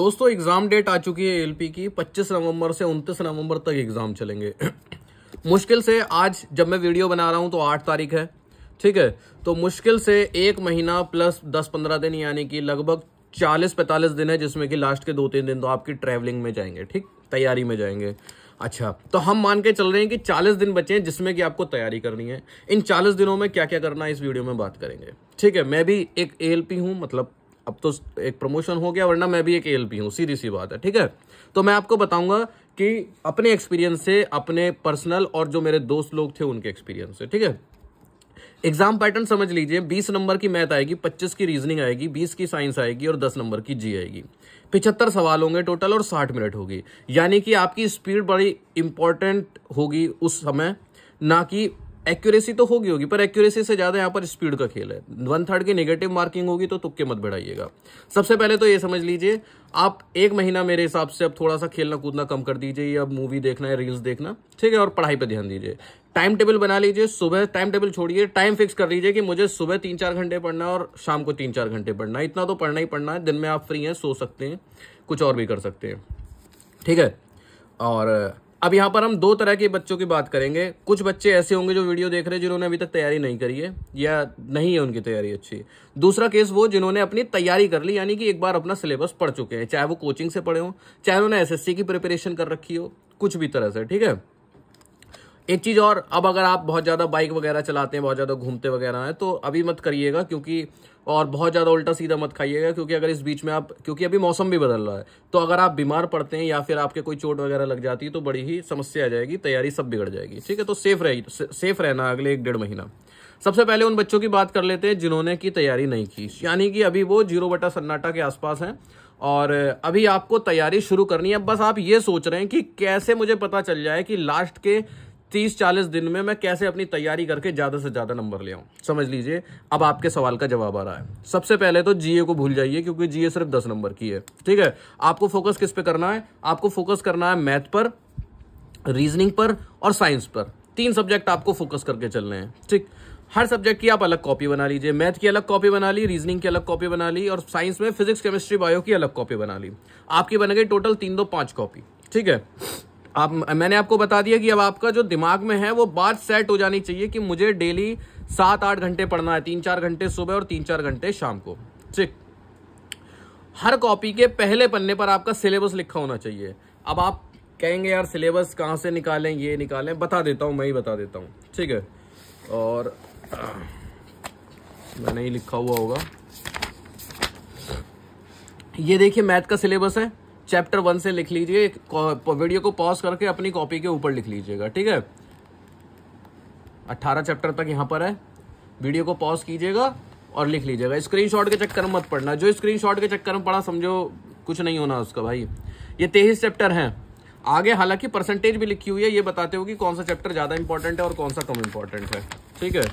दोस्तों exam date आ चुकी है एलपी की। 25 नवंबर से 29 नवंबर तक एग्ज़ाम चलेंगे। मुश्किल से आज जब मैं वीडियो बना रहा हूँ तो 8 तारीख है। ठीक है? तो मुश्किल से एक महीना प्लस 10-15 दिन, यानी कि लगभग 40-45 दिन है, जिसमें कि लास्ट के दो तीन दिन तो आपकी ट्रैवलिंग में जाएँगे। ठीक? तैयारी में जाएँगे। अच्छा तो हम मान के चल रहे हैं कि 40 दिन बचे हैं, जिसमें कि आपको तैयारी करनी है। इन 40 दिनों में क्या क्या करना है, इस वीडियो में बात करेंगे। ठीक है? मैं भी एक एएलपी हूँ मतलब अब तो एक प्रमोशन हो गया, वरना मैं भी एक एएलपी हूँ, सीधी सी बात है, ठीक है? तो मैं आपको बताऊँगा कि अपने एक्सपीरियंस से, अपने पर्सनल और जो मेरे दोस्त लोग थे, उनके एक्सपीरियंस से, ठीक है? एग्ज़ाम पैटर्न समझ लीजिए 20 नंबर की मैथ आएगी 25 की रीजनिंग आएगी 20 की साइंस आएगी और 10 नंबर की जी आएगी। पिछहत्तर सवाल होंगे टोटल और 60 मिनट होगी। यानी कि आपकी स्पीड बड़ी इंपॉर्टेंट होगी उस समय, ना कि एक्यूरेसी तो होगी होगी, पर एक्यूरेसी से ज़्यादा यहाँ पर स्पीड का खेल है। वन थर्ड की नेगेटिव मार्किंग होगी तो तुक्के मत बढ़ाइएगा। सबसे पहले तो ये समझ लीजिए, आप एक महीना मेरे हिसाब से अब थोड़ा सा खेलना कूदना कम कर दीजिए, या मूवी देखना है रील्स देखना, ठीक है? और पढ़ाई पर ध्यान दीजिए। टाइम टेबल बना लीजिए, सुबह टाइम टेबल छोड़िए टाइम फिक्स कर लीजिए कि मुझे सुबह तीन चार घंटे पढ़ना और शाम को तीन चार घंटे पढ़ना। है इतना तो पढ़ना ही पढ़ना है, दिन में आप फ्री हैं, सो सकते हैं, कुछ और भी कर सकते हैं, ठीक है? और अब यहाँ पर हम दो तरह के बच्चों की बात करेंगे। कुछ बच्चे ऐसे होंगे जो वीडियो देख रहे हैं जिन्होंने अभी तक तैयारी नहीं करी है, या नहीं है उनकी तैयारी अच्छी। दूसरा केस वो जिन्होंने अपनी तैयारी कर ली, यानी कि एक बार अपना सिलेबस पढ़ चुके हैं, चाहे वो कोचिंग से पढ़े हों, चाहे उन्होंने एसएससी की प्रिपरेशन कर रखी हो, कुछ भी तरह से, ठीक है? एक चीज़ और, अब अगर आप बहुत ज़्यादा बाइक वगैरह चलाते हैं, बहुत ज़्यादा घूमते वगैरह हैं तो अभी मत करिएगा क्योंकि, और बहुत ज़्यादा उल्टा सीधा मत खाइएगा क्योंकि अगर इस बीच में आप, क्योंकि अभी मौसम भी बदल रहा है तो अगर आप बीमार पड़ते हैं या फिर आपके कोई चोट वगैरह लग जाती है तो बड़ी ही समस्या आ जाएगी, तैयारी सब बिगड़ जाएगी, ठीक है? तो सेफ़ रह सेफ़ रहना अगले एक डेढ़ महीना। सबसे पहले उन बच्चों की बात कर लेते हैं जिन्होंने की तैयारी नहीं की, यानी कि अभी वो ज़ीरो बटा सन्नाटा के आसपास हैं, और अभी आपको तैयारी शुरू करनी है। बस आप ये सोच रहे हैं कि कैसे मुझे पता चल जाए कि लास्ट के तीस चालीस दिन में मैं कैसे अपनी तैयारी करके ज़्यादा से ज़्यादा नंबर ले आऊँ? समझ लीजिए, अब आपके सवाल का जवाब आ रहा है। सबसे पहले तो जीए को भूल जाइए, क्योंकि जीए सिर्फ़ दस नंबर की है। ठीक है? आपको फोकस किस पे करना है? आपको फोकस करना है मैथ पर रीजनिंग पर और साइंस पर। तीन सब्जेक्ट आपको फोकस करके चलने हैं। ठीक? हर सब्जेक्ट की आप अलग कॉपी बना लीजिए। मैथ की अलग कॉपी बना ली रीजनिंग की अलग कॉपी बना ली और साइंस में फिजिक्स केमिस्ट्री बायो की अलग कॉपी बना ली। आपकी बन गई टोटल तीन दो पाँच कॉपी ठीक है? आप, मैंने आपको बता दिया कि अब आपका जो दिमाग में है, वो बात सेट हो जानी चाहिए कि मुझे डेली सात आठ घंटे पढ़ना है तीन चार घंटे सुबह और तीन चार घंटे शाम को। ठीक। हर कॉपी के पहले पन्ने पर आपका सिलेबस लिखा होना चाहिए। अब आप कहेंगे, यार सिलेबस कहाँ से निकालें, ये निकालें? बता देता हूँ, मैं ही बता देता हूँ। ठीक है? और, मैंने ही लिखा हुआ होगा। ये देखिए मैथ का सिलेबस है। चैप्टर वन से लिख लीजिए वीडियो को पॉज करके अपनी कॉपी के ऊपर लिख लीजिएगा, ठीक है? अट्ठारह चैप्टर तक यहाँ पर है। वीडियो को पॉज कीजिएगा और लिख लीजिएगा। स्क्रीनशॉट के चक्कर में मत पढ़ना जो स्क्रीनशॉट के चक्कर में पढ़ा समझो, कुछ नहीं होना उसका भाई। ये तेईस चैप्टर हैं। आगे हालाँकि परसेंटेज भी लिखी हुई है, ये बताते हो कि कौन सा चैप्टर ज़्यादा इंपॉर्टेंट है और कौन सा कम इंपॉर्टेंट है। ठीक है?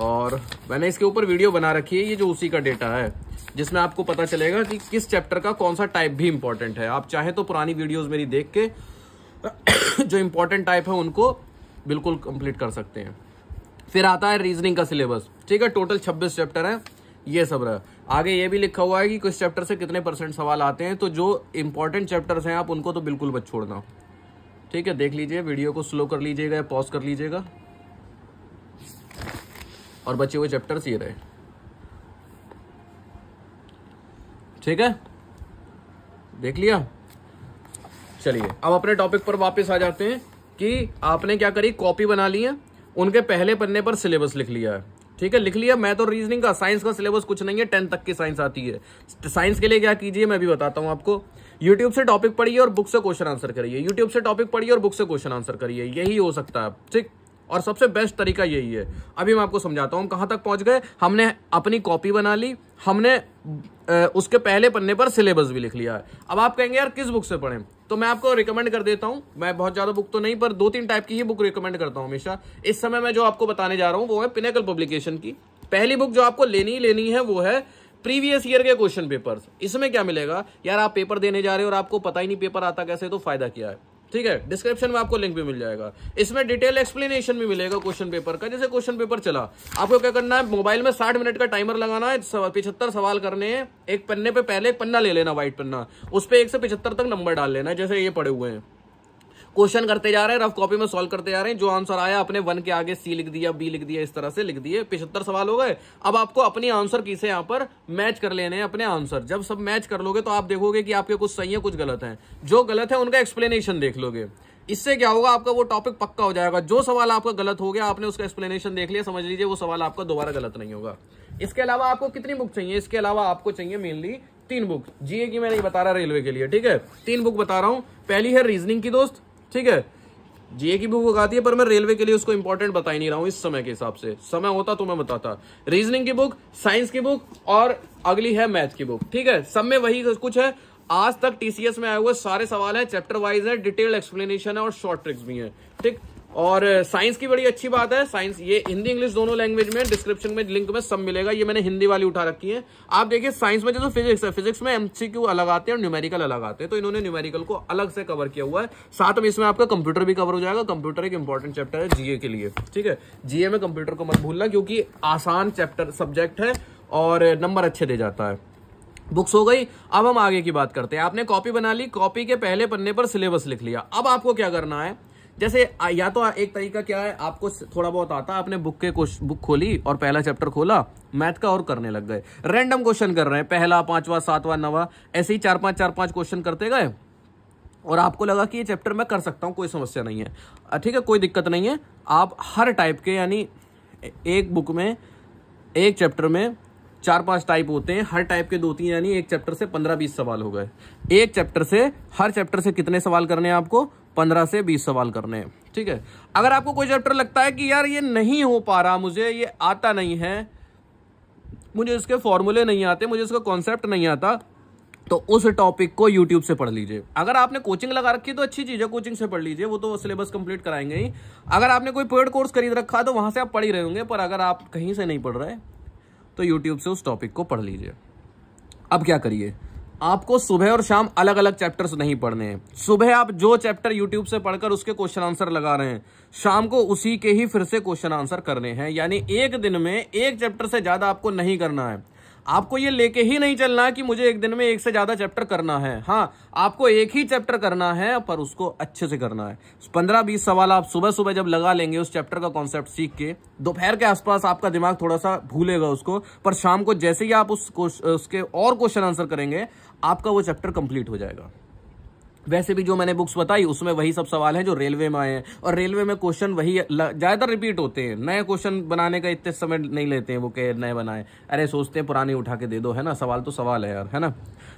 और मैंने इसके ऊपर वीडियो बना रखी है, ये जो उसी का डेटा है। जिसमें आपको पता चलेगा कि किस चैप्टर का कौन सा टाइप भी इंपॉर्टेंट है। आप चाहे तो पुरानी वीडियोस मेरी देख के जो इंपॉर्टेंट टाइप है उनको बिल्कुल कंप्लीट कर सकते हैं। फिर आता है रीजनिंग का सिलेबस ठीक है टोटल 26 चैप्टर है, ये सब रहा। आगे ये भी लिखा हुआ है कि कुछ चैप्टर से कितने परसेंट सवाल आते हैं तो जो इंपॉर्टेंट चैप्टर्स हैं आप उनको तो बिल्कुल मत छोड़ना। ठीक है, देख लीजिए वीडियो को स्लो कर लीजिएगा पॉज कर लीजिएगा। और बचे हुए चैप्टर्स ये रहे। ठीक है? देख लिया? चलिए, अब अपने टॉपिक पर वापस आ जाते हैं कि आपने क्या करी? कॉपी बना ली है। उनके पहले पन्ने पर सिलेबस लिख लिया है। ठीक है? लिख लिया। मैथ और रीजनिंग का साइंस का सिलेबस कुछ नहीं है टेंथ तक की साइंस आती है। साइंस के लिए क्या कीजिए? मैं भी बताता हूँ आपको। यूट्यूब से टॉपिक पढ़िए और बुक से क्वेश्चन आंसर करिए। यूट्यूब से टॉपिक पढ़िए और बुक से क्वेश्चन आंसर करिए। यही हो सकता है। ठीक? और सबसे बेस्ट तरीका यही है। अभी मैं आपको समझाता हूँ। हम कहाँ तक पहुँच गए? हमने अपनी कॉपी बना ली। हमने उसके पहले पन्ने पर सिलेबस भी लिख लिया है। अब आप कहेंगे, यार, किस बुक से पढ़ें? तो मैं आपको रिकमेंड कर देता हूँ। मैं बहुत ज़्यादा बुक तो नहीं, पर दो तीन टाइप की ही बुक रिकमेंड करता हूँ हमेशा। इस समय मैं जो आपको बताने जा रहा हूँ, वो है पिनेकल पब्लिकेशन की। पहली बुक जो आपको लेनी ही लेनी है, वो है प्रीवियस ईयर के क्वेश्चन पेपर्स इसमें क्या मिलेगा? यार, आप पेपर देने जा रहे हो और आपको पता ही नहीं पेपर आता कैसे तो फ़ायदा क्या है? ठीक है? डिस्क्रिप्शन में आपको लिंक भी मिल जाएगा। इसमें डिटेल एक्सप्लेनेशन भी मिलेगा क्वेश्चन पेपर का। जैसे क्वेश्चन पेपर चला, आपको क्या करना है? मोबाइल में साठ मिनट का टाइमर लगाना है पिछहत्तर सवाल करने हैं। एक पन्ने पे पहले एक पन्ना ले लेना व्हाइट पन्ना। उस पर एक से पिछहत्तर तक नंबर डाल लेना, जैसे ये पड़े हुए हैं। क्वेश्चन करते जा रहे हैं रफ कॉपी में सॉल्व करते जा रहे हैं। जो आंसर आया, अपने वन के आगे सी लिख दिया बी लिख दिया, इस तरह से लिख दिए। पिछहत्तर सवाल हो गए। अब आपको अपनी आंसर की से यहाँ पर मैच कर लेने हैं, अपने आंसर जब सब मैच कर लोगे तो आप देखोगे कि आपके कुछ सही है, कुछ गलत है। जो गलत है, उनका एक्सप्लेनेशन देख लोगे। इससे क्या होगा, आपका वो टॉपिक पक्का हो जाएगा। जो सवाल आपका गलत हो गया, आपने उसका एक्सप्लेनेशन देख लिया, समझ लीजिए, वो सवाल आपका दोबारा गलत नहीं होगा। इसके अलावा आपको कितनी बुक चाहिए? इसके अलावा आपको चाहिए मेनली तीन बुक जीए की मैं नहीं बता रहा रेलवे के लिए, ठीक है? तीन बुक बता रहा हूँ। पहली है रीजनिंग की दोस्त। ठीक है? जीए की बुक आती है, पर मैं रेलवे के लिए उसको इंपॉर्टेंट बता ही नहीं रहा हूँ इस समय के हिसाब से। समय होता तो मैं बताता। रीजनिंग की बुक साइंस की बुक और अगली है मैथ की बुक ठीक है? सब में वही कुछ है। आज तक टीसीएस में आए हुए सारे सवाल है चैप्टर वाइज है डिटेल्ड एक्सप्लेनेशन है, और शॉर्ट ट्रिक्स भी है। ठीक? और साइंस की बड़ी अच्छी बात है, साइंस, ये हिंदी इंग्लिश दोनों लैंग्वेज में, डिस्क्रिप्शन में, लिंक में सब मिलेगा, ये मैंने हिंदी वाली उठा रखी है। आप देखिए, साइंस में जो फिजिक्स है, फिजिक्स में एमसीक्यू अलग आते हैं और न्यूमेरिकल अलग आते हैं तो इन्होंने न्यूमेरिकल को अलग से कवर किया हुआ है। साथ में इसमें आपका कंप्यूटर भी कवर हो जाएगा कंप्यूटर एक इंपॉर्टेंट चैप्टर है जीए के लिए, ठीक है? जीए में कंप्यूटर को मत भूलना, क्योंकि आसान चैप्टर सब्जेक्ट है और नंबर अच्छे दे जाता है। बुक्स हो गई, अब हम आगे की बात करते हैं। आपने कॉपी बना ली कॉपी के पहले पन्ने पर सिलेबस लिख लिया। अब आपको क्या करना है? जैसे या तो एक तरीका क्या है, आपको थोड़ा बहुत आता, आपने बुक के बुक खोली और पहला चैप्टर खोला, मैथ का और करने लग गए। रैंडम क्वेश्चन कर रहे हैं, पहला, पांचवा, सातवां, नवा, ऐसे ही चार पाँच चार पाँच क्वेश्चन करते गए। और आपको लगा कि ये चैप्टर मैं कर सकता हूँ, कोई समस्या नहीं है। ठीक है, कोई दिक्कत नहीं है। आप हर टाइप के, यानी एक बुक में, एक चैप्टर में चार पाँच टाइप होते हैं, हर टाइप के दो तीन, यानी एक चैप्टर से पंद्रह, बीस सवाल हो गए। एक चैप्टर से, हर चैप्टर से कितने सवाल करने हैं आपको? पंद्रह से बीस सवाल करने हैं, ठीक है? अगर आपको कोई चैप्टर लगता है कि यार ये नहीं हो पा रहा, मुझे ये आता नहीं है, मुझे इसके फॉर्मूले नहीं आते, मुझे इसका कॉन्सेप्ट नहीं आता तो उस टॉपिक को यूट्यूब से पढ़ लीजिए। अगर आपने कोचिंग लगा रखी है तो अच्छी चीज़ है कोचिंग से पढ़ लीजिए, वो तो सिलेबस कंप्लीट कराएँगे ही। अगर आपने कोई पेड कोर्स खरीद रखा तो वहाँ से आप पढ़ ही रहे होंगे, पर अगर आप कहीं से नहीं पढ़ रहे तो यूट्यूब से उस टॉपिक को पढ़ लीजिए। अब क्या करिए? आपको सुबह और शाम अलग अलग चैप्टर्स नहीं पढ़ने हैं। सुबह आप जो चैप्टर यूट्यूब से पढ़कर उसके क्वेश्चन आंसर लगा रहे हैं। शाम को उसी के ही फिर से क्वेश्चन आंसर करने हैं। यानी एक दिन में एक चैप्टर से ज़्यादा आपको नहीं करना है। आपको ये लेके ही नहीं चलना कि मुझे एक दिन में एक से ज़्यादा चैप्टर करना है। हाँ आपको एक ही चैप्टर करना है, पर उसको अच्छे से करना है। पंद्रह बीस सवाल आप सुबह सुबह जब लगा लेंगे उस चैप्टर का कॉन्सेप्ट सीख के, दोपहर के आसपास आपका दिमाग थोड़ा सा भूलेगा उसको, पर शाम को जैसे ही आप उस उसके और क्वेश्चन आंसर करेंगे, आपका वो चैप्टर कंप्लीट हो जाएगा। वैसे भी जो मैंने बुक्स बताई, उसमें वही सब सवाल हैं जो रेलवे में आए हैं। और रेलवे में क्वेश्चन वही ज़्यादातर रिपीट होते हैं। नए क्वेश्चन बनाने का इतने समय नहीं लेते हैं वो के नए बनाए। अरे सोचते हैं पुराने उठा के दे दो, है ना? सवाल तो सवाल है यार, है ना?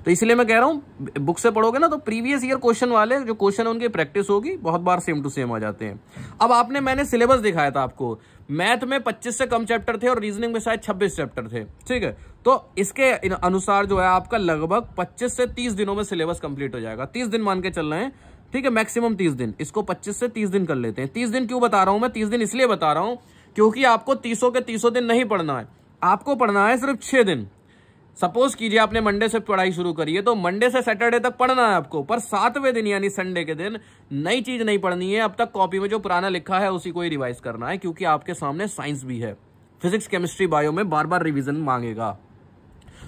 तो इसलिए मैं कह रहा हूँ बुक से पढ़ोगे ना तो प्रीवियस ईयर क्वेश्चन वाले, जो क्वेश्चन है उनकी प्रैक्टिस होगी, बहुत बार सेम टू सेम आ जाते हैं। अब आपने मैंने सिलेबस दिखाया था आपको। मैथ में 25 से कम चैप्टर थे और रीजनिंग में शायद 26 चैप्टर थे, ठीक है? तो इसके अनुसार जो है आपका लगभग 25 से 30 दिनों में सिलेबस कंप्लीट हो जाएगा। 30 दिन मान के चल रहे हैं, ठीक है? मैक्सिमम 30 दिन। इसको 25 से 30 दिन कर लेते हैं। 30 दिन क्यों बता रहा हूँ मैं? 30 दिन इसलिए बता रहा हूँ क्योंकि आपको तीसों के तीसों दिन नहीं पढ़ना है। आपको पढ़ना है सिर्फ़ छह दिन। सपोज़ कीजिए आपने मंडे से पढ़ाई शुरू करी है तो मंडे से सैटरडे तक पढ़ना है आपको, पर सातवें दिन यानी संडे के दिन नई चीज़ नहीं पढ़नी है, अब तक कॉपी में जो पुराना लिखा है उसी को ही रिवाइज करना है, क्योंकि आपके सामने साइंस भी है। फिजिक्स केमिस्ट्री बायो में बार बार रिविजन मांगेगा।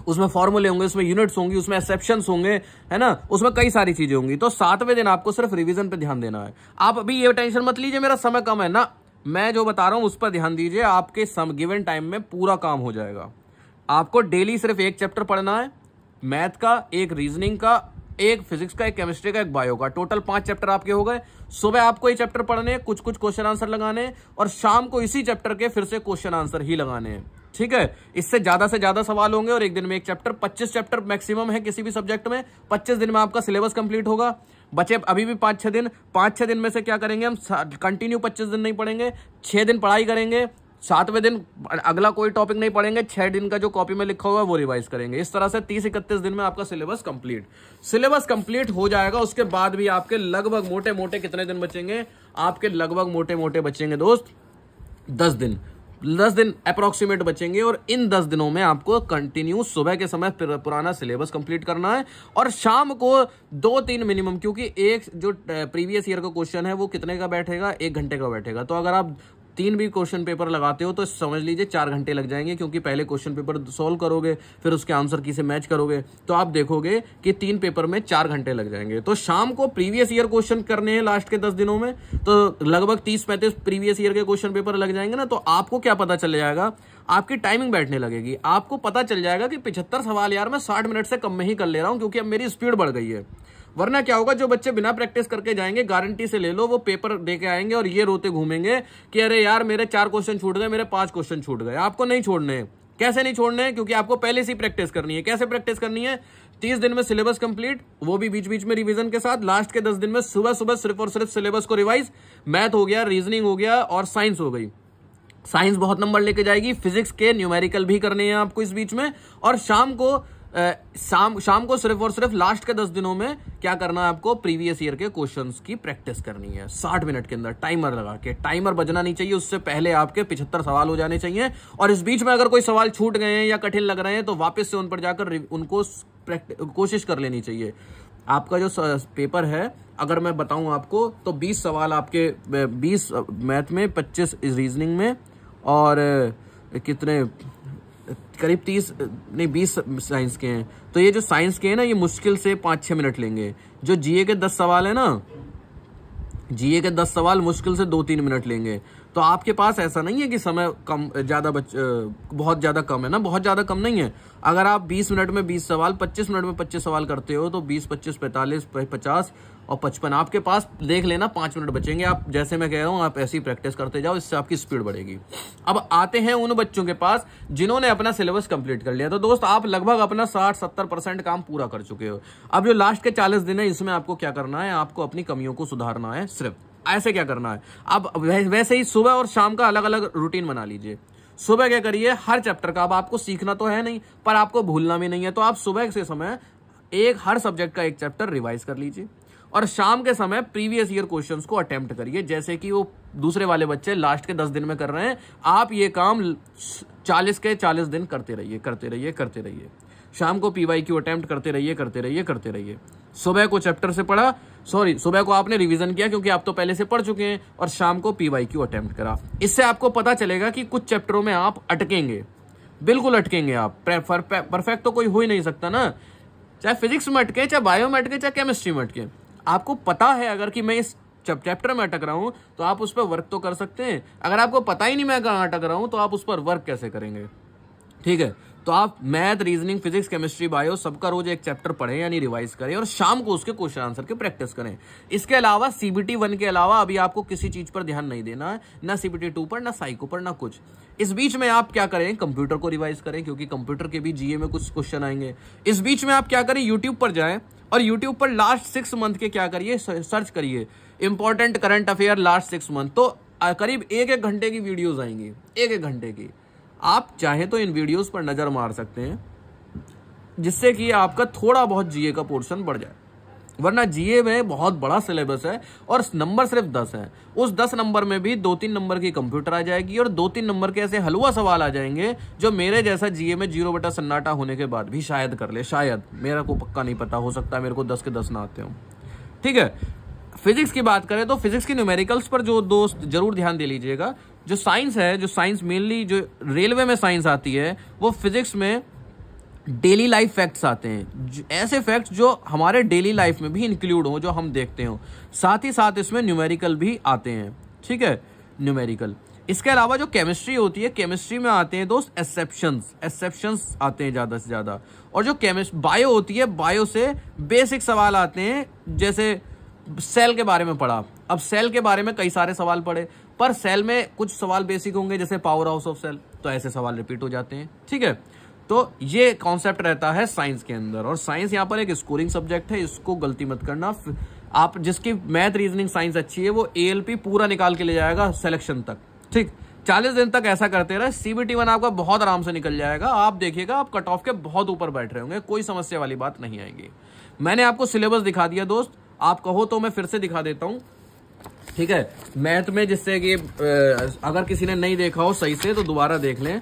उसमें फॉर्मूले होंगे, उसमें यूनिट्स होंगी, उसमें एक्सेप्शन होंगे, है ना? उसमें कई सारी चीज़ें होंगी तो सातवें दिन आपको सिर्फ़ रिविजन पे ध्यान देना है। आप अभी ये टेंशन मत लीजिए, मेरा समय कम है। ना, मैं जो बता रहा हूँ उस पर ध्यान दीजिए, आपके सम गिवन टाइम में पूरा काम हो जाएगा। आपको डेली सिर्फ़ एक चैप्टर पढ़ना है, मैथ का, एक रीजनिंग का, एक फिजिक्स का, एक केमिस्ट्री का, एक बायो का। टोटल पाँच चैप्टर आपके हो गए। सुबह आपको ये चैप्टर पढ़ने कुछ कुछ क्वेश्चन आंसर लगाने और शाम को इसी चैप्टर के फिर से क्वेश्चन आंसर ही लगाने हैं। ठीक है? इससे ज़्यादा से ज़्यादा सवाल होंगे और एक दिन में एक चैप्टर 25 चैप्टर मैक्सिमम है किसी भी सब्जेक्ट में। 25 दिन में आपका सिलेबस कंप्लीट होगा। बचे अभी भी पाँच छह दिन। पाँच छह दिन में से क्या करेंगे हम? कंटिन्यू 25 दिन नहीं पढ़ेंगे। छह दिन पढ़ाई करेंगे। सातवें दिन, अगला कोई टॉपिक नहीं पढ़ेंगे, छह दिन का जो कॉपी में लिखा हुआ है, वो रिवाइज करेंगे। इस तरह से तीस इकतीस दिन में आपका सिलेबस कंप्लीट सिलेबस कंप्लीट हो जाएगा, उसके बाद भी आपके लगभग मोटे मोटे कितने दिन बचेंगे? आपके लगभग मोटे मोटे बचेंगे दोस्त, दस दिन। दस दिन अप्रोक्सीमेट बचेंगे और इन दस दिनों में आपको कंटिन्यू सुबह के समय पुराना सिलेबस कंप्लीट करना है और शाम को दो तीन मिनिमम क्योंकि एक जो प्रीवियस ईयर का क्वेश्चन है, वो कितने का बैठेगा? एक घंटे का बैठेगा। तो अगर आप तीन भी क्वेश्चन पेपर लगाते हो तो समझ लीजिए चार घंटे लग जाएँगे, क्योंकि पहले क्वेश्चन पेपर सोल्व करोगे, फिर उसके आंसर की से मैच करोगे। तो आप देखोगे कि तीन पेपर में चार घंटे लग जाएँगे। तो शाम को प्रीवियस ईयर क्वेश्चन करने हैं लास्ट के दस दिनों में तो लगभग तीस पैंतीस प्रीवियस ईयर के क्वेश्चन पेपर लग जाएँगे ना तो आपको क्या पता चल जाएगा? आपकी टाइमिंग बैठने लगेगी। आपको पता चल जाएगा कि पिछहत्तर सवाल यार मैं साठ मिनट से कम में ही कर ले रहा हूँ, क्योंकि अब मेरी स्पीड बढ़ गई है। वरना क्या होगा, जो बच्चे बिना प्रैक्टिस करके जाएँगे, गारंटी से ले लो, वो पेपर दे के आएँगे और ये रोते घूमेंगे कि अरे यार, मेरे चार क्वेश्चन छूट गए, मेरे पाँच क्वेश्चन छूट गए। आपको नहीं छोड़ने कैसे नहीं छोड़ने क्योंकि आपको पहले से प्रैक्टिस करनी है। कैसे प्रैक्टिस करनी है? तीस दिन में सिलेबस कंप्लीट वो भी बीच बीच में रिवीजन के साथ लास्ट के दस दिन में सुबह सुबह सिर्फ़ और सिर्फ़ सिलेबस को रिवाइज मैथ हो गया रीजनिंग हो गया और साइंस हो गई। साइंस बहुत नंबर लेके जाएगी फिजिक्स के न्यूमेरिकल भी करने हैं आपको इस बीच में। और शाम को शाम शाम को सिर्फ़ और सिर्फ़ लास्ट के दस दिनों में क्या करना है आपको प्रीवियस ईयर के क्वेश्चन की प्रैक्टिस करनी है। साठ मिनट के अंदर टाइमर लगा के टाइमर बजना नहीं चाहिए, उससे पहले आपके पिछहत्तर सवाल हो जाने चाहिए। और इस बीच में अगर कोई सवाल छूट गए हैं या कठिन लग रहे हैं तो वापस से उन पर जाकर उनको कोशिश कर लेनी चाहिए। आपका जो पेपर है, अगर मैं बताऊँ आपको तो 20 सवाल आपके 20 मैथ में 25 रीजनिंग में, और कितने करीब तीस, नहीं, बीस साइंस के हैं। तो ये जो साइंस के हैं ना, ये मुश्किल से पाँच छह मिनट लेंगे। जो जीए के दस सवाल है ना, जीए के दस सवाल मुश्किल से दो तीन मिनट लेंगे। तो आपके पास ऐसा नहीं है कि समय कम, ज़्यादा बच बहुत ज़्यादा कम है ना? बहुत ज़्यादा कम नहीं है। अगर आप 20 मिनट में 20 सवाल 25 मिनट में 25 सवाल करते हो तो 20 25 45 50 और 55 आपके पास देख लेना, पाँच मिनट बचेंगे। आप, जैसे मैं कह रहा हूँ, आप ऐसी प्रैक्टिस करते जाओ, इससे आपकी स्पीड बढ़ेगी। अब आते हैं उन बच्चों के पास जिन्होंने अपना सिलेबस कंप्लीट कर लिया। तो दोस्त, आप लगभग अपना साठ, सत्तर परसेंट काम पूरा कर चुके हो। अब जो लास्ट के चालीस दिन है, इसमें आपको क्या करना है? आपको अपनी कमियों को सुधारना है, सिर्फ़। ऐसे क्या करना है? अब वैसे ही सुबह और शाम का अलग अलग रूटीन बना लीजिए। सुबह क्या करिए? हर चैप्टर का। अब आपको सीखना तो है नहीं, पर आपको भूलना भी नहीं है। तो आप सुबह से समय एक, हर सब्जेक्ट का एक चैप्टर रिवाइज कर लीजिए। और शाम के समय प्रीवियस ईयर क्वेश्चंस को अटेम्प्ट करिए। जैसे कि वो दूसरे वाले बच्चे लास्ट के दस दिन में कर रहे हैं, आप ये काम चालीस के चालीस दिन करते रहिए करते रहिए करते रहिए। शाम को पीवाई क्यू अटेम्प्ट करते रहिए करते रहिए करते रहिए। सुबह को चैप्टर से पढ़ा सॉरी सुबह को आपने रिवीजन किया क्योंकि आप तो पहले से पढ़ चुके हैं और शाम को पीवाई क्यू अटेम्प्ट करा। इससे आपको पता चलेगा कि कुछ चैप्टरों में आप अटकेंगे। बिल्कुल अटकेंगे आप। परफेक्ट तो कोई हो ही नहीं सकता ना। चाहे फिजिक्स में अटके, चाहे बायो में अटके, चाहे केमिस्ट्री में अटके। आपको पता है अगर कि मैं इस चैप्टर में अटक रहा हूँ तो आप उस पर वर्क तो कर सकते हैं। अगर आपको पता ही नहीं मैं कहाँ अटक रहा हूँ तो आप उस पर वर्क कैसे करेंगे? ठीक है? तो आप math, reasoning, physics, chemistry, bio, सबका रोज एक चैप्टर पढ़ें यानी रिवाइज करें और शाम को उसके क्वेश्चन आंसर की प्रैक्टिस करें। इसके अलावा सीबीटी वन के अलावा अभी आपको किसी चीज़ पर ध्यान नहीं देना है, ना सीबीटी टू पर, ना साइको पर, ना कुछ। इस बीच में आप क्या करें, कंप्यूटर को रिवाइज करें, क्योंकि कंप्यूटर के भी जीए में कुछ क्वेश्चन आएँगे। इस बीच में आप क्या करें यूट्यूब पर जाएँ और यूट्यूब पर लास्ट सिक्स मंथ के क्या करिए? सर्च करिए। Important current affair last six month तो करीब एक एक घंटे की वीडियोज़ आएँगी। एक एक घंटे की। आप चाहे तो इन वीडियोस पर नज़र मार सकते हैं, जिससे कि आपका थोड़ा बहुत जीए का पोर्शन बढ़ जाए। वरना जीए में बहुत बड़ा सिलेबस है और नंबर सिर्फ़ दस है। उस दस नंबर में भी दो तीन नंबर की कंप्यूटर आ जाएगी और दो तीन नंबर के ऐसे हलवा सवाल आ जाएँगे जो मेरे जैसा जीए में ज़ीरो बटा सन्नाटा होने के बाद भी शायद कर ले, शायद। मेरा को पक्का नहीं पता, हो सकता है मेरे को दस के दस ना आते हो। ठीक है फिजिक्स की बात करें तो फिजिक्स की न्यूमेरिकल्स पर जो दोस्त, ज़रूर ध्यान दे लीजिएगा, जो साइंस है, जो साइंस मेनली जो रेलवे में साइंस आती है, वो फिजिक्स में डेली लाइफ फैक्ट्स आते हैं। ऐसे फैक्ट्स जो हमारे डेली लाइफ में भी इंक्लूड हो, जो हम देखते हो। साथ ही साथ इसमें न्यूमेरिकल भी आते हैं। ठीक है? न्यूमेरिकल इसके अलावा जो केमिस्ट्री होती है केमिस्ट्री में आते हैं दोस्त एक्सेप्शंस एक्सेप्शंस आते हैं ज़्यादा से ज़्यादा। और जो केमिस्ट बायो होती है बायो से बेसिक सवाल आते हैं, जैसे सेल के बारे में पढ़ा। अब सेल के बारे में कई सारे सवाल पढ़े, पर सेल में कुछ सवाल बेसिक होंगे, जैसे पावर हाउस ऑफ़ सेल तो ऐसे सवाल रिपीट हो जाते हैं। ठीक है? तो ये कॉन्सेप्ट रहता है साइंस के अंदर। और साइंस यहाँ पर एक स्कोरिंग सब्जेक्ट है, इसको गलती मत करना। आप जिसकी मैथ रीजनिंग साइंस अच्छी है, वो ए पूरा निकाल के ले जाएगा सिलेक्शन तक। ठीक? चालीस दिन तक ऐसा करते रहे। सीबीटी वन आपका बहुत आराम से निकल जाएगा। आप देखिएगा, आप कट ऑफ़ के बहुत ऊपर बैठ रहे होंगे। कोई समस्या वाली बात नहीं आएगी। मैंने आपको सिलेबस दिखा दिया, दोस्त। आप कहो तो मैं फिर से दिखा देता हूँ। ठीक है? मैथ में जिससे कि अगर किसी ने नहीं देखा हो सही से तो दोबारा देख लें।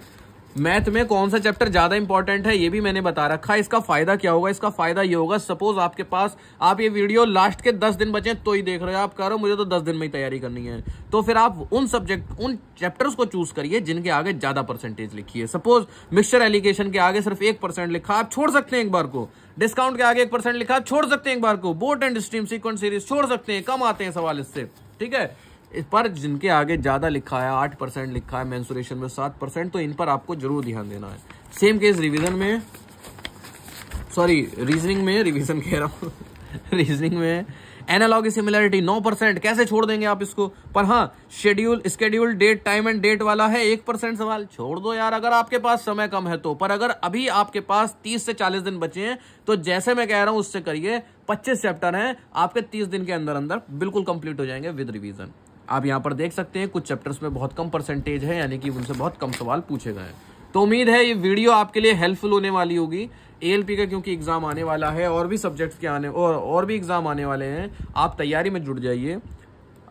मैथ में कौन सा चैप्टर ज़्यादा इंपॉर्टेंट है, ये भी मैंने बता रखा है। इसका फ़ायदा क्या होगा? इसका फ़ायदा ये होगा सपोज़ आपके पास, आप ये वीडियो लास्ट के दस दिन बचे तो ही देख रहे हो, आप कह रहे हो, मुझे तो दस दिन में ही तैयारी करनी है। तो फिर आप उन सब्जेक्ट उन चैप्टर्स को चूज़ करिए, जिनके आगे ज़्यादा परसेंटेज लिखी है। सपोज़ मिक्सचर एलिगेशन के आगे सिर्फ़ एक परसेंट लिखा, आप छोड़ सकते हैं एक बार को। डिस्काउंट के आगे एक परसेंट लिखा छोड़ सकते हैं एक बार को। Boat and stream sequence series छोड़ सकते हैं, कम आते हैं सवाल इससे, ठीक है? पर जिनके आगे ज़्यादा लिखा है, आठ परसेंट लिखा है मेंसुरेशन में, सात परसेंट तो इन पर आपको ज़रूर ध्यान देना है। सेम केस रिवीजन में सॉरी रीजनिंग में रिवीजन कह रहा हूँ। रीजनिंग में एनालॉग सिमिलरिटी नौ परसेंट, कैसे छोड़ देंगे आप इसको? पर हाँ schedule schedule date time and date वाला है, एक परसेंट सवाल। छोड़ दो यार, अगर आपके पास समय कम है तो। पर अगर अभी आपके पास तीस से चालीस दिन बचे हैं तो जैसे मैं कह रहा हूँ, उससे करिए, पच्चीस चैप्टर हैं, आपके तीस दिन के अंदर अंदर बिल्कुल कंप्लीट हो जाएँगे विद रिवीजन आप यहाँ पर देख सकते हैं, कुछ चैप्टर्स में बहुत कम परसेंटेज है, यानी कि उनसे बहुत कम सवाल पूछे गए हैं। तो उम्मीद है ये वीडियो आपके लिए हेल्पफुल होने वाली होगी। एएलपी का क्योंकि एग्ज़ाम आने वाला है और भी सब्जेक्ट्स के आने और और भी एग्ज़ाम आने वाले हैं, आप तैयारी में जुट जाइए।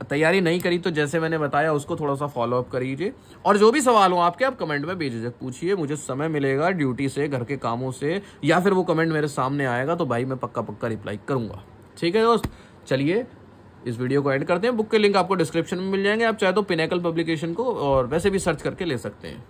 तैयारी नहीं करी तो जैसे मैंने बताया, उसको थोड़ा सा फॉलो अप करिए और जो भी सवाल हो आपके, आप कमेंट में बेझिझक पूछिए। मुझे समय मिलेगा ड्यूटी से, घर के कामों से, या फिर वो कमेंट मेरे सामने आएगा तो भाई मैं पक्का पक्का रिप्लाई करूँगा। ठीक है दोस्त? चलिए इस वीडियो को एंड करते हैं। बुक के लिंक आपको डिस्क्रिप्शन में मिल जाएँगे। आप चाहे तो पिनेकल पब्लिकेशन को और वैसे भी सर्च करके ले सकते हैं।